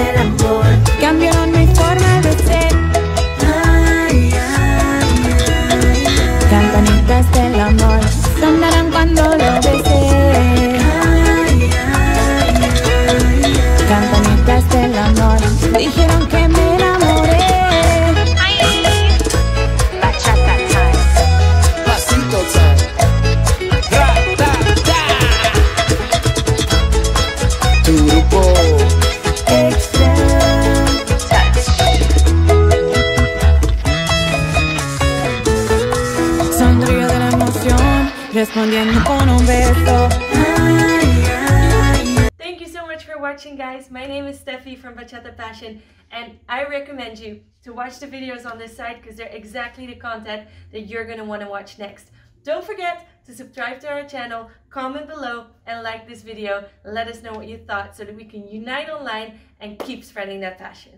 el amor. Cambiaron mi forma de ser. Ay, ay, ay. Campanitas del amor sonarán cuando lo besé. Campanitas del amor dijeron que respondiendo con un beso. Thank you so much for watching guys. My name is Steffi from Bachata Passion and I recommend you to watch the videos on this site because they're exactly the content that you're going to want to watch next. Don't forget to subscribe to our channel, comment below and like this video. Let us know what you thought so that we can unite online and keep spreading that passion.